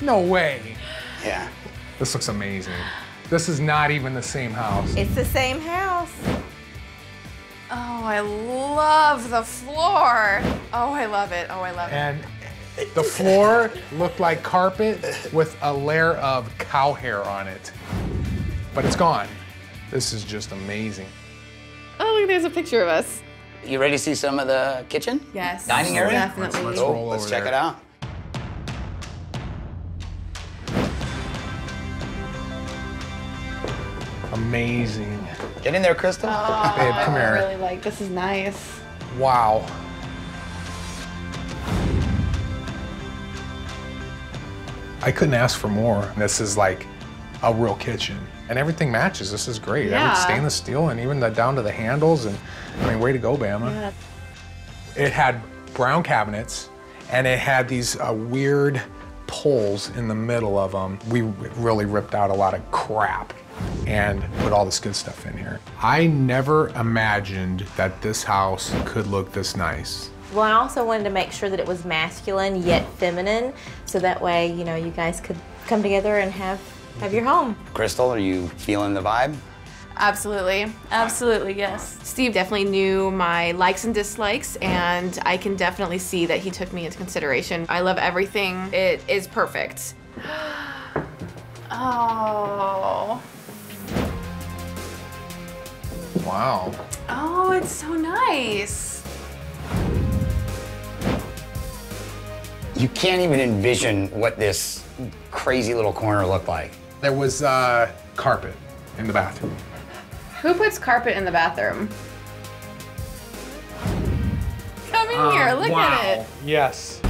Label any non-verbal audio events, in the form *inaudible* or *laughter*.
No way. Yeah. This looks amazing. This is not even the same house. It's the same house. Oh, I love the floor. Oh, I love it. Oh, I love it. And the floor looked like carpet with a layer of cow hair on it. But it's gone. This is just amazing. Oh, look, there's a picture of us. You ready to see some of the kitchen? Yes. Dining area? Definitely. Let's Cool. roll Let's check there. it out. Amazing. Get in there, Krystle. Babe, come I here. really like this is nice. Wow. I couldn't ask for more. This is like a real kitchen. And everything matches. This is great. Yeah. Every stainless steel and even the, down to the handles. And I mean, way to go, Bama. It had brown cabinets and it had these uh, weird poles in the middle of them. We really ripped out a lot of crap and put all this good stuff in here. I never imagined that this house could look this nice. Well, I also wanted to make sure that it was masculine yet feminine, so that way, you know, you guys could come together and have have your home. Krystle, are you feeling the vibe? Absolutely. Absolutely, yes. Steve definitely knew my likes and dislikes, and I can definitely see that he took me into consideration. I love everything. It is perfect. *gasps* Oh. Wow. Oh, it's so nice. You can't even envision what this crazy little corner looked like. There was uh, carpet in the bathroom. Who puts carpet in the bathroom? Come in here, look at it. Yes.